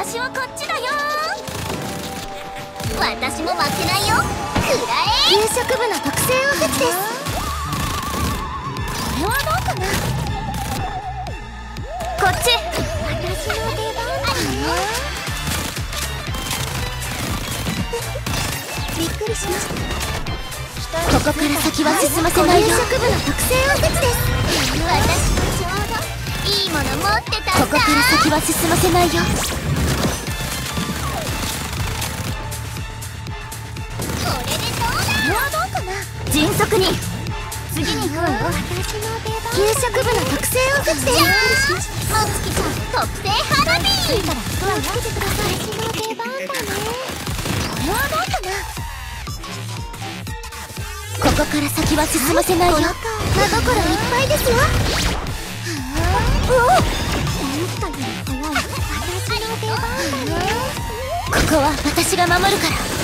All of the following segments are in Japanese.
私はこっちだよ。私も負けないよ。くらえ。給食部の特製おせちです。これはどうかな？こっち。私の出番だね びっくりしました。ここから先は進ませないよ。の特製おせちです私もちょうどいいもの持ってたここから先は進ませないよ迅速に。次に給食部の特製おせちですじゃあもつきちゃん特製花火。着いたらけてください私の出番だね。これはどうかなここから先は進ませないよ。真心いっぱいですよ。うお思ったより早い。私の出番だね。ここは私が守るから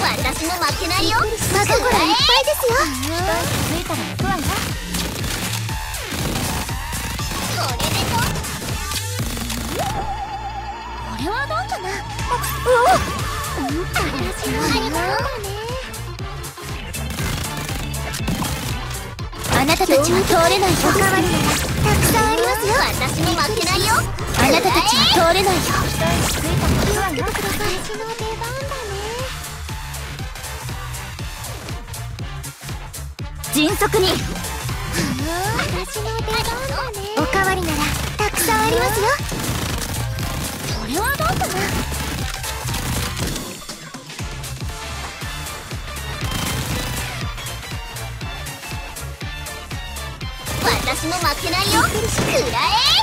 私も負けないよ。真心いっぱいですよ。着いたら行くわよこれでこれはどうかな。私の出番だねあなたたちは通れないよ。おかわりならたくさんありますよ私も負けないよ。あなたたちは通れないよ。着いたら行くわよください迅速に。私の出番だねおかわりならたくさんありますよ。これはどうかな。私も負けないよ。くらえ。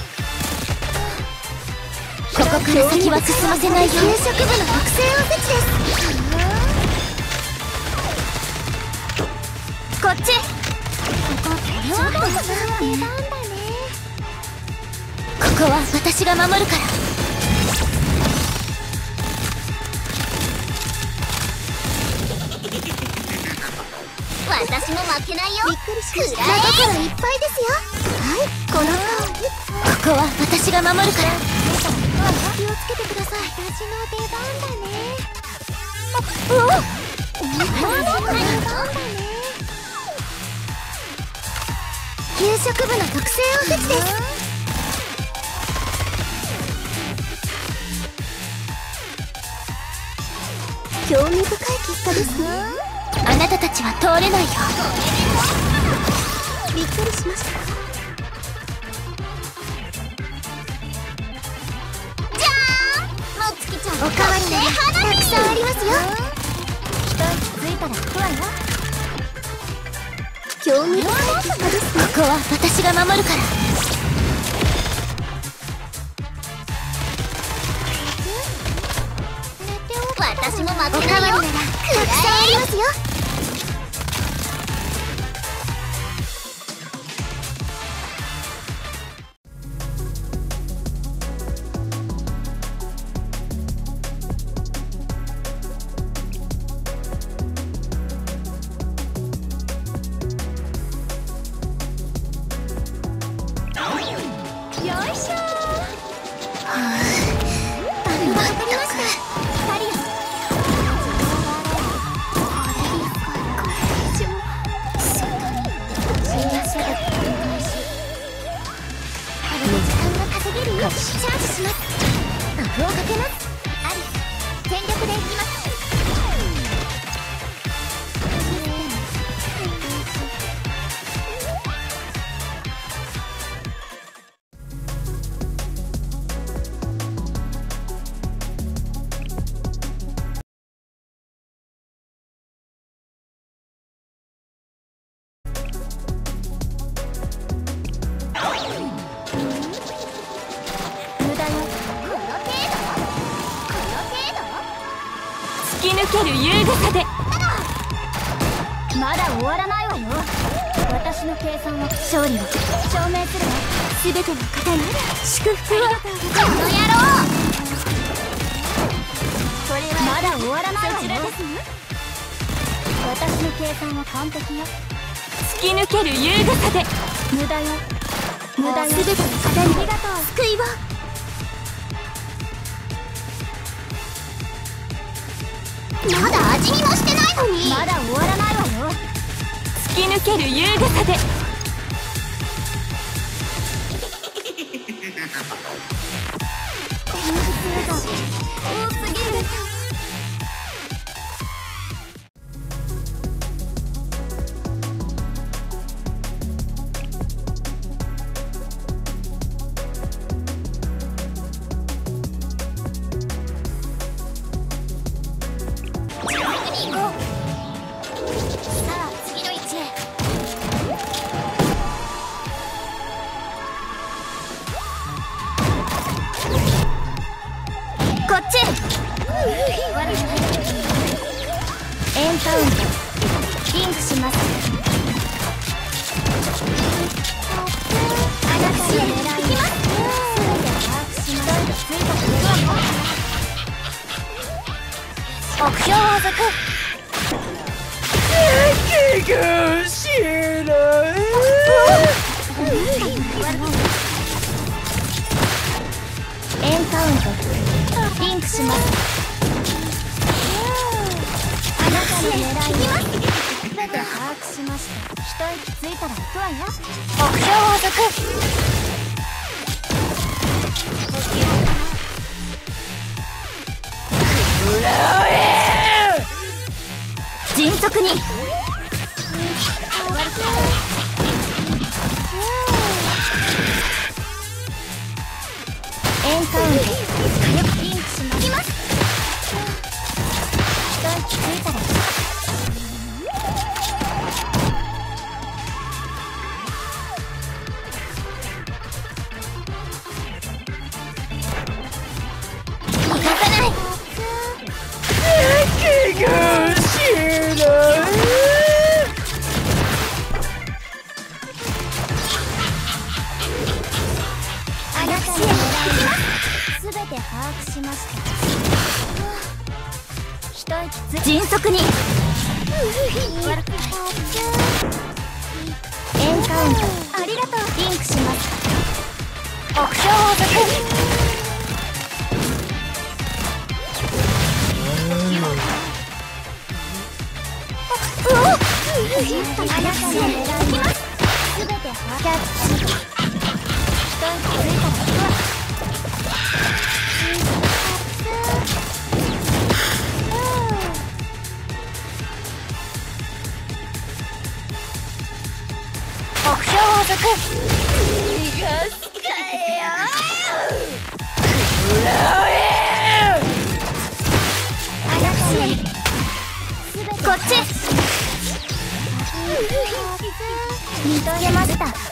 ここから先は進ませないよ。給食部の特製おせちですこっち。こここは私が守るから。私も負けないよ。びっくりしました。いっぱい。ですよはい。この通りここは私が守るから。気をつけてください。私の出番だね。うお私の出番だね給食部の特製おせちです興味深い結果ですねあなたたちは通れないよびっくりしましたじゃーんもつきちゃんおかわりならたくさんありますよ一息ついたら行くわよ興味深い結果です。ここは私が守るから。チャージします。魔フをかけます。あり全力でいきます。き抜ける優雅さで。度まだ終わらないわよ。私の計算は勝利を証明するわ。全ての方に祝福を。この野郎。これはまだ終わらないわよ。私の計算は完璧よ。突き抜ける優雅さで。無駄よ。無駄よ。全ての方に。救いをまだ味見もしてないのに。まだ終わらないわよ。突き抜ける優雅さで。目標を除くエンカウントリンクします。あなたの狙いに全て把握しました。一息ついたら行くわよ。目標を除く速に。エンカウント火力。エンカウントありがとう。リンクします。目標を除くあなたの狙いに全て把握キャッチ一息ついたら行くわ目標を除くあなたのこっち。見とけました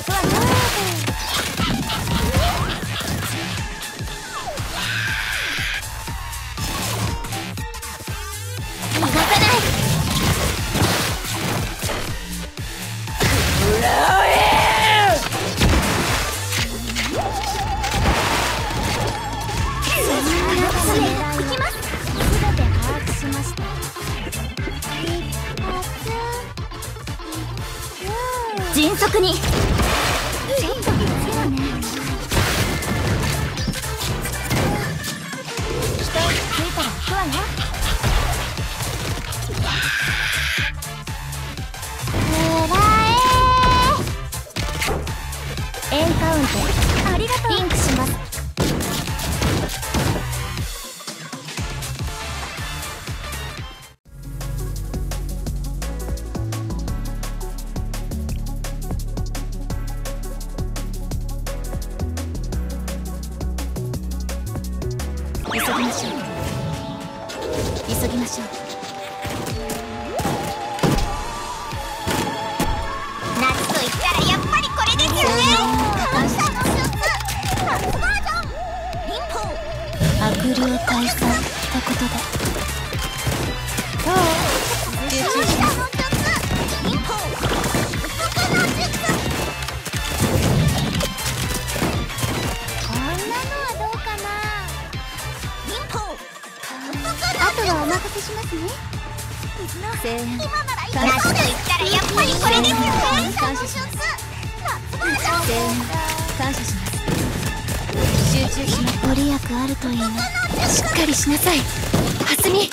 ジョンリン。ポ悪霊退散ってことではお任せしますね今なら夏といいなしっかりしなさいはすみ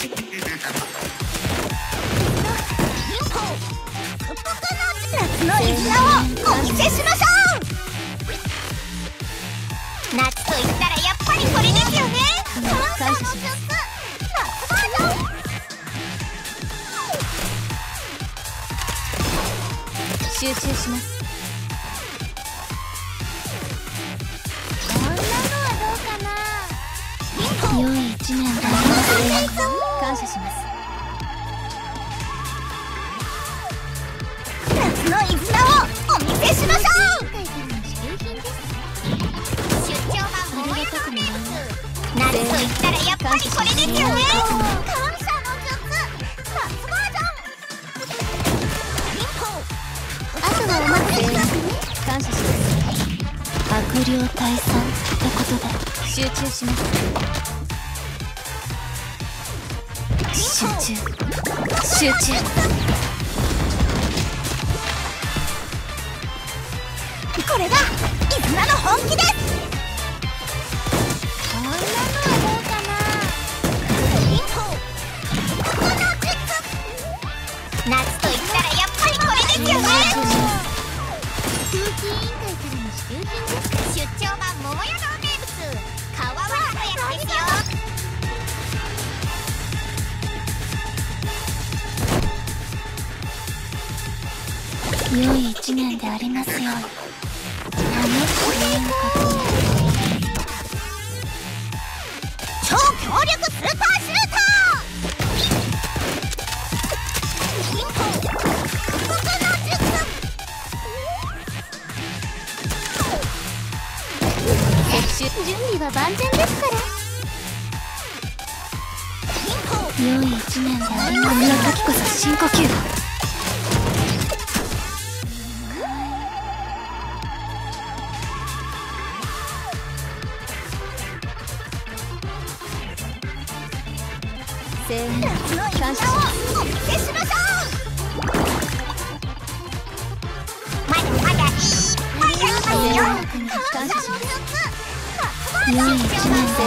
の絆をお見夏と言った。らやっぱりこれですよね感謝します集中します。こんなのはどうかな。良い一年であります。よ感謝します。夏の絆をお見せしましょう出張版桃屋の名物夏と言ったらやっぱりこれですよ悪霊退散ってことで。集中します。集中。集中。これが絆の本気です。強力スーパーシューターの術接種準備は万全ですから。良い一年であんな時こそ深呼吸をお見せしましょうまだまだいっぱいありますよ感謝します良良い一年で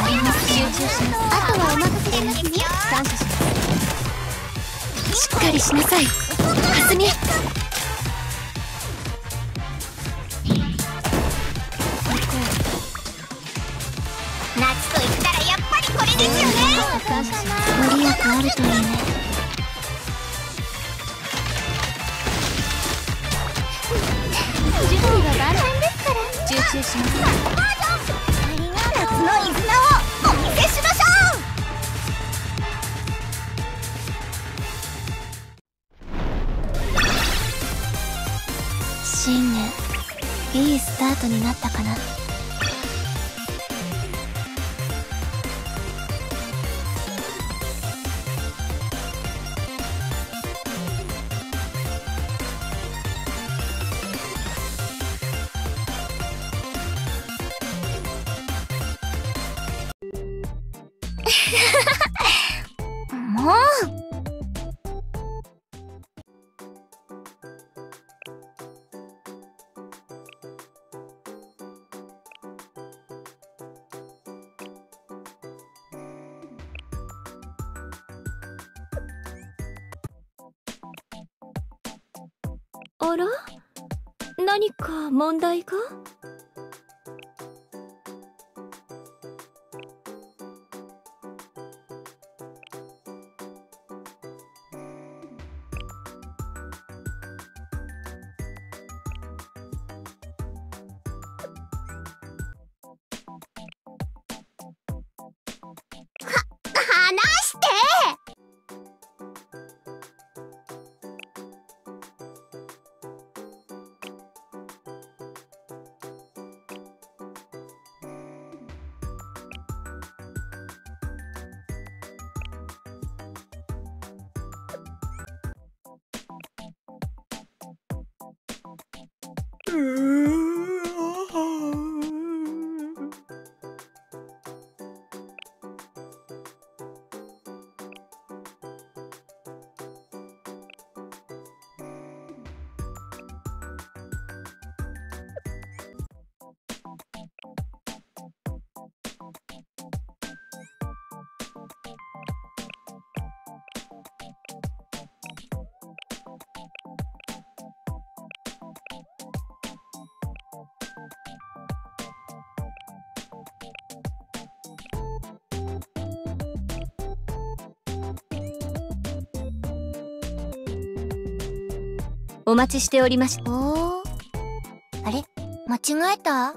集中しますあとはお任せしますね感謝しますしっかりしなさいご利益あるといいね準備は万全ですから集中します夏の絆をお見せしましょう新年いいスタートになったかな。あら？何か問題が？お待ちしておりましおー。あれ？間違えた？